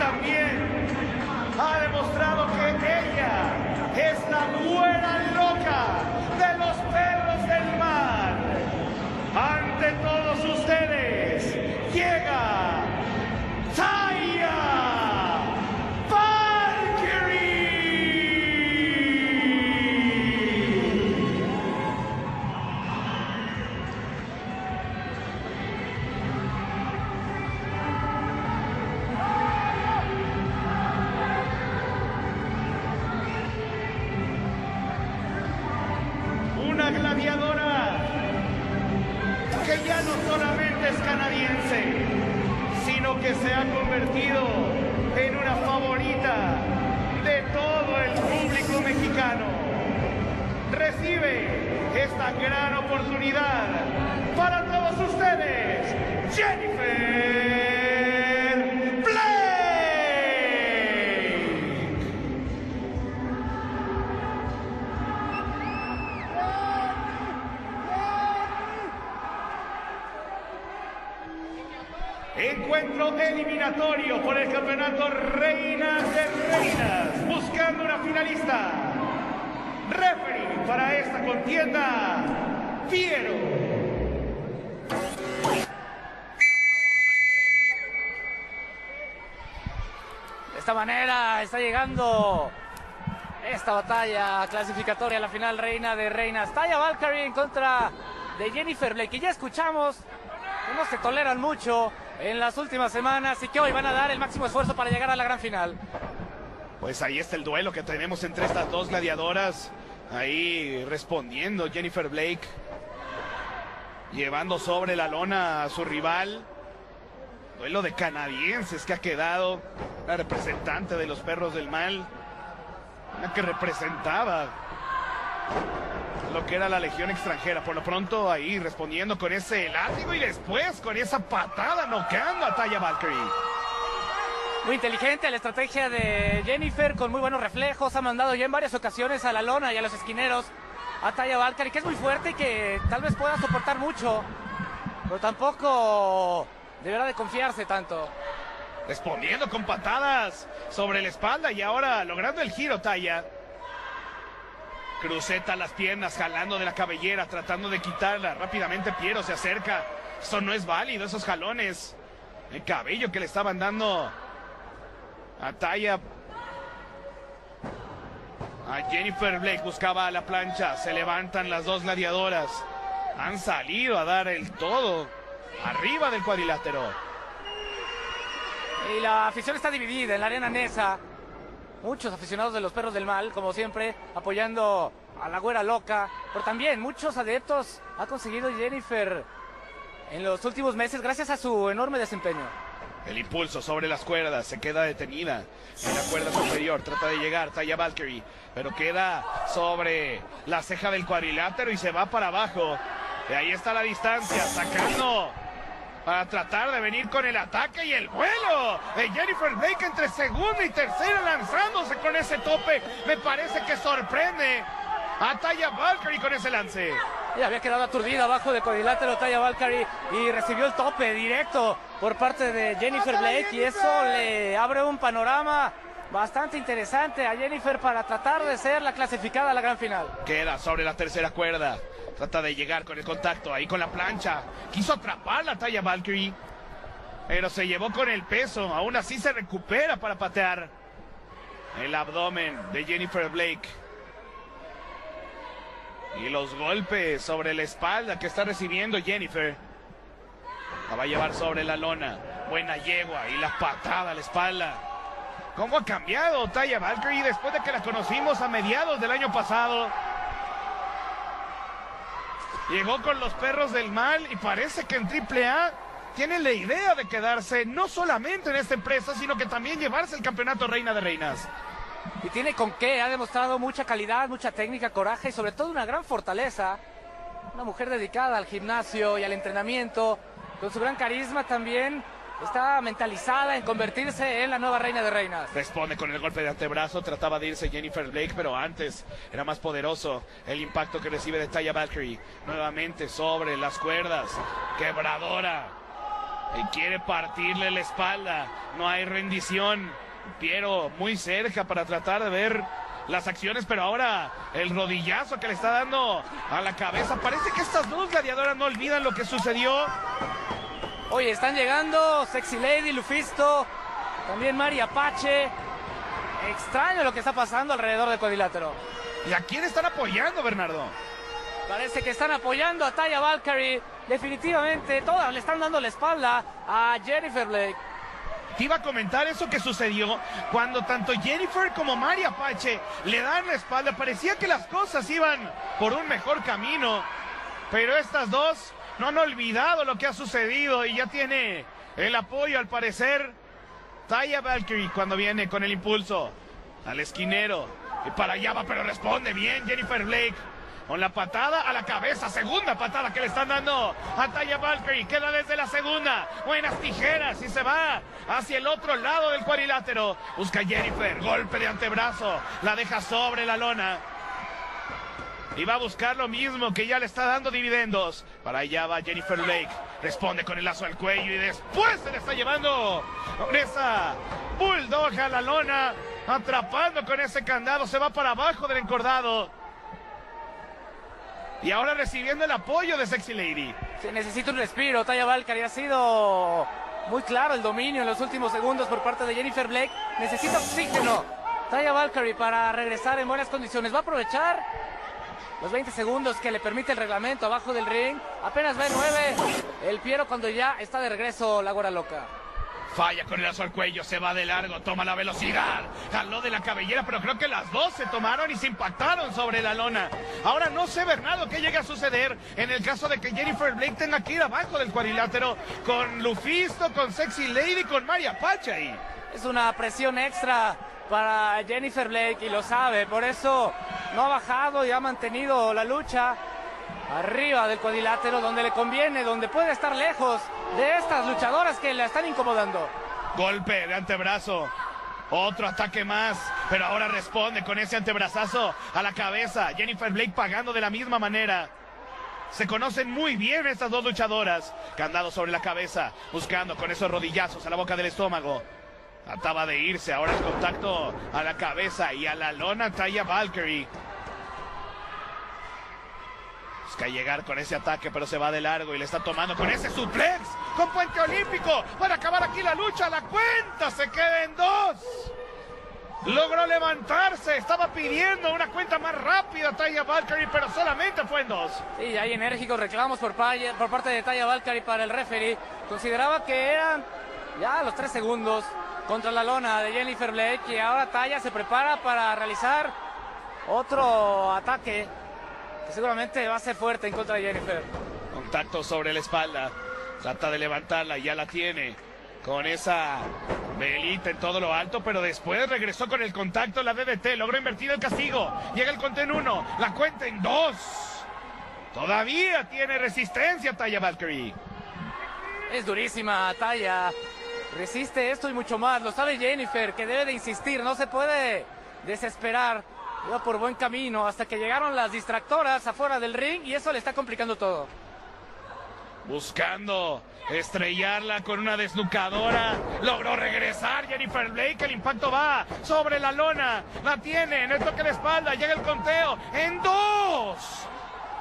también ha demostrado que ella es la nuera en una favorita de todo el público mexicano. Recibe esta gran oportunidad para todos ustedes, Jennifer. Eliminatorio por el campeonato Reinas de Reinas, buscando una finalista. Referee para esta contienda, Piero. De esta manera está llegando esta batalla clasificatoria a la final Reina de Reinas. Taya Valkyrie en contra de Jennifer Blake. Y ya escuchamos, no se toleran mucho en las últimas semanas y que hoy van a dar el máximo esfuerzo para llegar a la gran final. Pues ahí está el duelo que tenemos entre estas dos gladiadoras. Ahí respondiendo Jennifer Blake. Llevando sobre la lona a su rival. Duelo de canadienses que ha quedado. La representante de los perros del mal. Una que representaba lo que era la legión extranjera. Por lo pronto ahí respondiendo con ese látigo y después con esa patada noqueando a Taya Valkyrie. Muy inteligente la estrategia de Jennifer con muy buenos reflejos. Ha mandado ya en varias ocasiones a la lona y a los esquineros a Taya Valkyrie, que es muy fuerte y que tal vez pueda soportar mucho. Pero tampoco deberá de confiarse tanto. Respondiendo con patadas sobre la espalda y ahora logrando el giro Taya. Cruceta las piernas, jalando de la cabellera, tratando de quitarla. Rápidamente Piero se acerca. Eso no es válido, esos jalones. El cabello que le estaban dando a Taya. A Jennifer Blake buscaba la plancha. Se levantan las dos gladiadoras. Han salido a dar el todo. Arriba del cuadrilátero. Y la afición está dividida en la arena Nesa muchos aficionados de los perros del mal, como siempre, apoyando a la güera loca, pero también muchos adeptos ha conseguido Jennifer en los últimos meses gracias a su enorme desempeño. El impulso sobre las cuerdas, se queda detenida en la cuerda superior, trata de llegar Taya Valkyrie, pero queda sobre la ceja del cuadrilátero y se va para abajo. Y ahí está la distancia, sacando para tratar de venir con el ataque y el vuelo de Jennifer Blake entre segunda y tercera lanzándose con ese tope. Me parece que sorprende a Taya Valkyrie con ese lance. Y había quedado aturdida abajo de cuadrilátero Taya Valkyrie y recibió el tope directo por parte de Jennifer Blake y eso le abre un panorama bastante interesante a Jennifer para tratar de ser la clasificada a la gran final. Queda sobre la tercera cuerda. Trata de llegar con el contacto ahí con la plancha. Quiso atrapar la talla Valkyrie. Pero se llevó con el peso. Aún así se recupera para patear. El abdomen de Jennifer Blake. Y los golpes sobre la espalda que está recibiendo Jennifer. La va a llevar sobre la lona. Buena yegua y la patada a la espalda. ¿Cómo ha cambiado Taya Valkyrie después de que la conocimos a mediados del año pasado? Llegó con los perros del mal y parece que en AAA tiene la idea de quedarse no solamente en esta empresa, sino que también llevarse el campeonato Reina de Reinas. Y tiene con qué, ha demostrado mucha calidad, mucha técnica, coraje y sobre todo una gran fortaleza. Una mujer dedicada al gimnasio y al entrenamiento, con su gran carisma también está mentalizada en convertirse en la nueva reina de reinas. Responde con el golpe de antebrazo, trataba de irse Jennifer Blake, pero antes era más poderoso el impacto que recibe de Taya Valkyrie. Nuevamente sobre las cuerdas, quebradora. Y quiere partirle la espalda, no hay rendición. Piero muy cerca para tratar de ver las acciones, pero ahora el rodillazo que le está dando a la cabeza. Parece que estas dos gladiadoras no olvidan lo que sucedió Oye, están llegando Sexy Lady, Lufisto, también Mari Apache. Extraño lo que está pasando alrededor del cuadrilátero. ¿Y a quién están apoyando, Bernardo? Parece que están apoyando a Taya Valkyrie. Definitivamente, todas le están dando la espalda a Jennifer Blake. Te iba a comentar eso que sucedió cuando tanto Jennifer como Mari Apache le dan la espalda. Parecía que las cosas iban por un mejor camino. Pero estas dos no han olvidado lo que ha sucedido y ya tiene el apoyo al parecer. Taya Valkyrie cuando viene con el impulso al esquinero. Y para allá va, pero responde bien Jennifer Blake. Con la patada a la cabeza, segunda patada que le están dando a Taya Valkyrie. Queda desde la segunda. Buenas tijeras y se va hacia el otro lado del cuadrilátero. Busca Jennifer, golpe de antebrazo. La deja sobre la lona. Y va a buscar lo mismo que ya le está dando dividendos. Para allá va Jennifer Blake. Responde con el lazo al cuello y después se le está llevando con esa bulldog a la lona. Atrapando con ese candado. Se va para abajo del encordado. Y ahora recibiendo el apoyo de Sexy Lady. Se necesita un respiro. Taya Valkyrie ha sido muy claro el dominio en los últimos segundos por parte de Jennifer Blake. Necesita oxígeno. Taya Valkyrie para regresar en buenas condiciones. Va a aprovechar los 20 segundos que le permite el reglamento abajo del ring. Apenas va en 9. El Piero cuando ya está de regreso la Gora Loca. Falla con el lazo al cuello, se va de largo, toma la velocidad. Jaló de la cabellera, pero creo que las dos se tomaron y se impactaron sobre la lona. Ahora no sé, Bernardo, qué llega a suceder en el caso de que Jennifer Blake tenga que ir abajo del cuadrilátero con Lufisto, con Sexy Lady, con María Pacha ahí. Es una presión extra para Jennifer Blake y lo sabe, por eso no ha bajado y ha mantenido la lucha arriba del cuadrilátero donde le conviene, donde puede estar lejos de estas luchadoras que la están incomodando. Golpe de antebrazo. Otro ataque más, pero ahora responde con ese antebrazazo a la cabeza. Jennifer Blake pagando de la misma manera. Se conocen muy bien estas dos luchadoras. Candado sobre la cabeza, buscando con esos rodillazos a la boca del estómago. Trataba de irse, ahora el contacto a la cabeza y a la lona Taya Valkyrie. Busca llegar con ese ataque, pero se va de largo y le está tomando con ese suplex con Puente Olímpico para acabar aquí la lucha. La cuenta se queda en dos. Logró levantarse, estaba pidiendo una cuenta más rápida Taya Valkyrie, pero solamente fue en dos. Sí, hay enérgicos reclamos por, por parte de Taya Valkyrie para el referee. Consideraba que eran ya los tres segundos contra la lona de Jennifer Blake y ahora Taya se prepara para realizar otro ataque que seguramente va a ser fuerte en contra de Jennifer. Contacto sobre la espalda, trata de levantarla, ya la tiene con esa velita en todo lo alto, pero después regresó con el contacto la DDT, logró invertir el castigo, llega el conte en uno, la cuenta en dos. Todavía tiene resistencia Taya Valkyrie. Es durísima Taya, resiste esto y mucho más. Lo sabe Jennifer, que debe de insistir, no se puede desesperar. Iba por buen camino hasta que llegaron las distractoras afuera del ring y eso le está complicando todo. Buscando estrellarla con una desnucadora. Logró regresar Jennifer Blake. El impacto va sobre la lona. La tiene en el toque de espalda. Llega el conteo en dos.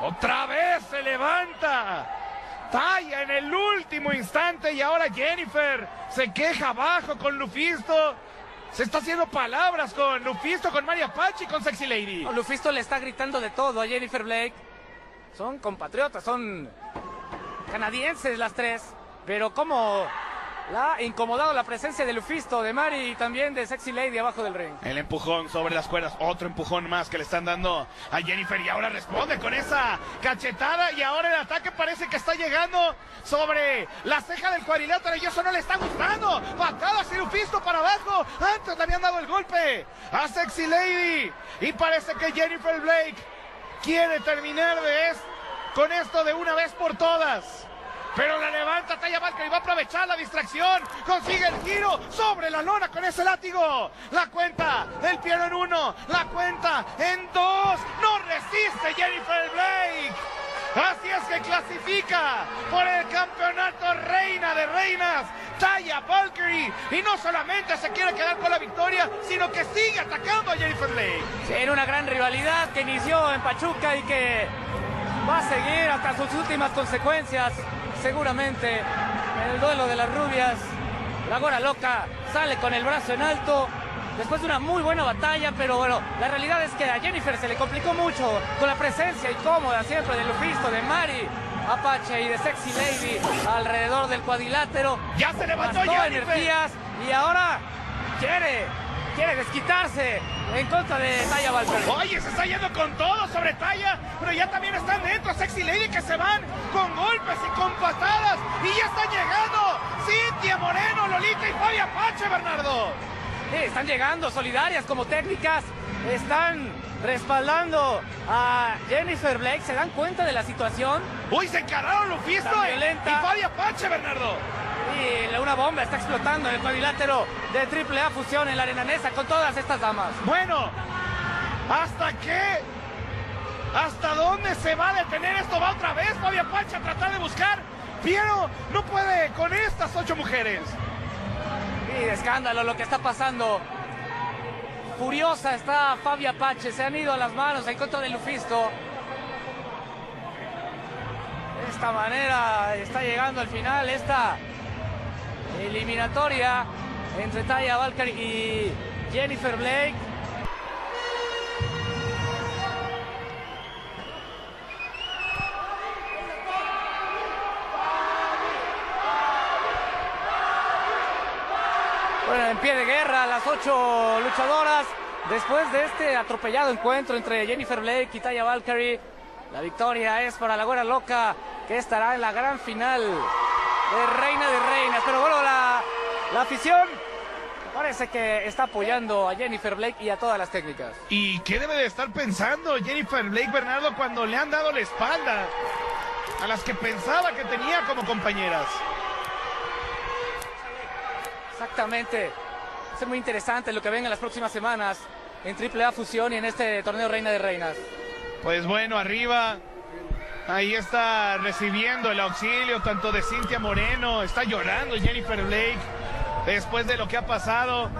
Otra vez se levanta. Talla en el último instante y ahora Jennifer se queja abajo con Lufisto. Se está haciendo palabras con Lufisto, con María Pachi, con Sexy Lady. Lufisto le está gritando de todo a Jennifer Blake. Son compatriotas, son canadienses las tres. Pero como la ha incomodado la presencia de Lufisto, de Mari y también de Sexy Lady abajo del ring. El empujón sobre las cuerdas, otro empujón más que le están dando a Jennifer y ahora responde con esa cachetada y ahora el ataque parece que está llegando sobre la ceja del cuadrilátero y eso no le está gustando. Patada hacia Lufisto para abajo, antes le habían dado el golpe a Sexy Lady y parece que Jennifer Blake quiere terminar de esto con esto de una vez por todas. Pero la levanta Taya Valkyrie va a aprovechar la distracción. Consigue el giro sobre la lona con ese látigo. La cuenta del pie en uno. La cuenta en dos. No resiste Jennifer Blake. Así es que clasifica por el campeonato Reina de Reinas. Taya Valkyrie. Y no solamente se quiere quedar con la victoria, sino que sigue atacando a Jennifer Blake. Era una gran rivalidad que inició en Pachuca y que va a seguir hasta sus últimas consecuencias seguramente en el duelo de las rubias. La Gora Loca sale con el brazo en alto. Después de una muy buena batalla, pero bueno, la realidad es que a Jennifer se le complicó mucho con la presencia incómoda siempre de Lufisto, de Mari, Apache y de Sexy Lady alrededor del cuadrilátero. Ya se levantó Gastó Jennifer. energías y ahora quiere quiere desquitarse en contra de Taya Valkyrie. Oye, se está yendo con todo sobre Taya, pero ya también están dentro Sexy Lady que se van con golpes y con patadas y ya están llegando Cintia Moreno, Lolita y Fabia Pache, Bernardo. Sí, están llegando solidarias como técnicas, están respaldando a Jennifer Blake, ¿se dan cuenta de la situación? Uy, se encararon y, violenta. y Fabia Pache, Bernardo. Y la- una bomba está explotando en el cuadrilátero de AAA Fusión en la arena Nesa con todas estas damas. Bueno, ¿hasta qué? ¿Hasta dónde se va a detener esto? Va otra vez Fabia Pache a tratar de buscar. Pero no puede con estas ocho mujeres. Y de escándalo lo que está pasando. Furiosa está Fabia Pache, se han ido a las manos en contra de Lufisto. De esta manera está llegando al final esta eliminatoria entre Taya Valkyrie y Jennifer Blake. Bueno, en pie de guerra, las ocho luchadoras. Después de este atropellado encuentro entre Jennifer Blake y Taya Valkyrie, la victoria es para la güera loca que estará en la gran final de Reina de Reinas. Pero bueno, la, la afición parece que está apoyando a Jennifer Blake y a todas las técnicas. ¿Y qué debe de estar pensando Jennifer Blake Bernardo cuando le han dado la espalda a las que pensaba que tenía como compañeras? Exactamente. Es muy interesante lo que venga en las próximas semanas en AAA Fusión y en este torneo Reina de Reinas. Pues bueno, arriba. Ahí está recibiendo el auxilio tanto de Cintia Moreno. Está llorando Jennifer Blake después de lo que ha pasado.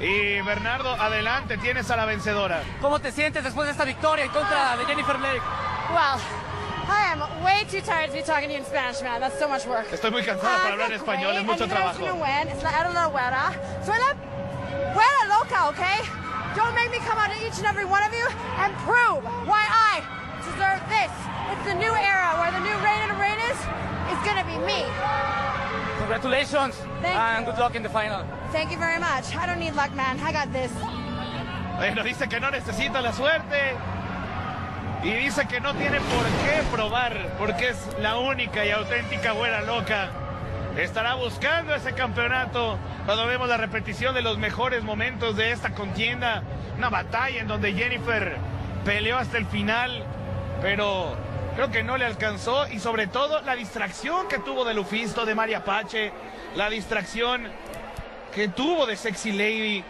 Y Bernardo, adelante, tienes a la vencedora. ¿Cómo te sientes después de esta victoria en contra de Jennifer Blake? Well, I am way too tired to be talking to you in Spanish, man. That's so much work. Estoy muy cansada I para hablar feel español, es mucho I I trabajo. win. It's la era la güera. Soy la güera loca, okay? Don't make me come out to each and every one of you and prove why I deserve this. It's the new era where the new reign of reinas is gonna be me. Congratulations Thank and you. good luck in the final. Thank you very much. I don't need luck, man. I got this. Bueno, dice que no necesita la suerte. Y dice que no tiene por qué probar, porque es la única y auténtica güera loca. Estará buscando ese campeonato cuando vemos la repetición de los mejores momentos de esta contienda. Una batalla en donde Jennifer peleó hasta el final, pero creo que no le alcanzó. Y sobre todo la distracción que tuvo de Lufisto, de María Pache, la distracción que tuvo de Sexy Lady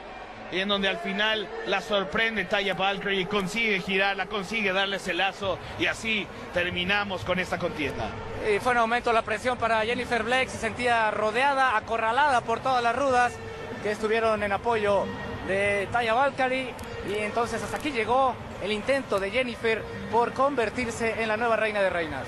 y en donde al final la sorprende Taya Valkyrie y consigue girarla, consigue darle ese lazo y así terminamos con esta contienda. Y fue en aumento la presión para Jennifer Blake, se sentía rodeada, acorralada por todas las rudas que estuvieron en apoyo de Taya Valkyrie. Y entonces hasta aquí llegó el intento de Jennifer por convertirse en la nueva reina de reinas.